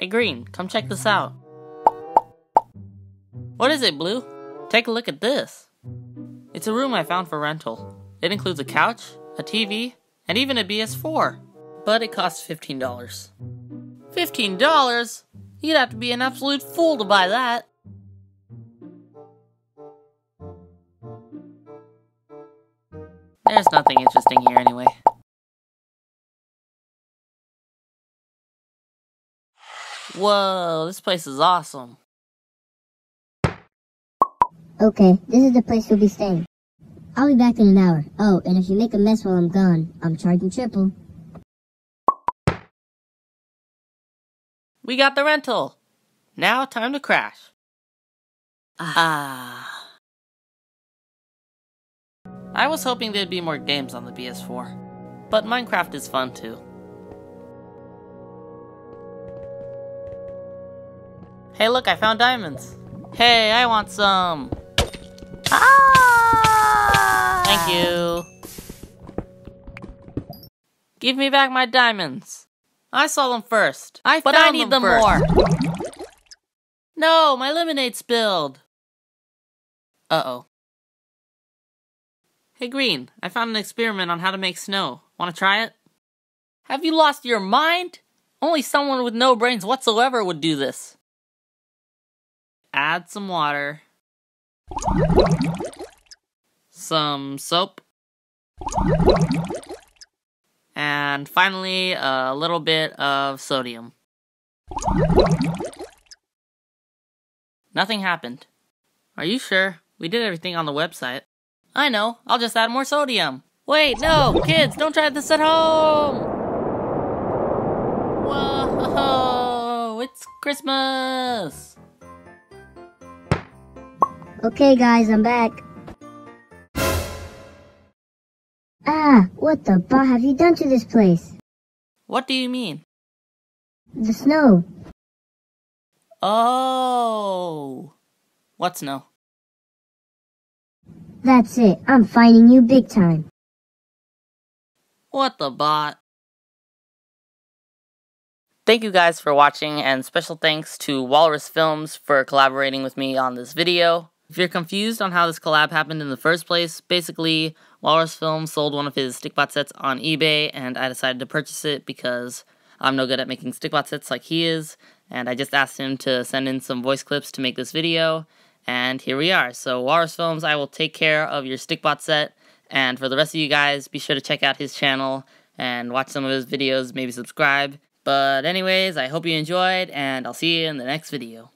Hey Green, come check this out. What is it, Blue? Take a look at this. It's a room I found for rental. It includes a couch, a TV, and even a PS4. But it costs $15. $15? You'd have to be an absolute fool to buy that. There's nothing interesting here anyway. Whoa, this place is awesome. Okay, this is the place you'll be staying. I'll be back in an hour. Oh, and if you make a mess while I'm gone, I'm charging triple. We got the rental. Now time to crash. Ah. I was hoping there'd be more games on the PS4, but Minecraft is fun too. Hey look, I found diamonds. Hey, I want some. Ah! Thank you. Give me back my diamonds. I saw them first. I but I need them, them more. no, my lemonade spilled. Uh-oh. Hey Green, I found an experiment on how to make snow. Want to try it? Have you lost your mind? Only someone with no brains whatsoever would do this. Add some water. Some soap. And finally, a little bit of sodium. Nothing happened. Are you sure? We did everything on the website. I know, I'll just add more sodium. Wait, no! Kids, don't try this at home! Whoa! It's Christmas! Okay, guys, I'm back. Ah, what the bah have you done to this place? What do you mean? The snow. Oh. What snow? That's it. I'm finding you big time. What the bot? Thank you guys for watching and special thanks to Walrus Films for collaborating with me on this video. If you're confused on how this collab happened in the first place, basically, Walrus Films sold one of his Stikbot sets on eBay, and I decided to purchase it because I'm no good at making Stikbot sets like he is, and I just asked him to send in some voice clips to make this video, and here we are. So, Walrus Films, I will take care of your Stikbot set, and for the rest of you guys, be sure to check out his channel and watch some of his videos, maybe subscribe. But anyways, I hope you enjoyed, and I'll see you in the next video.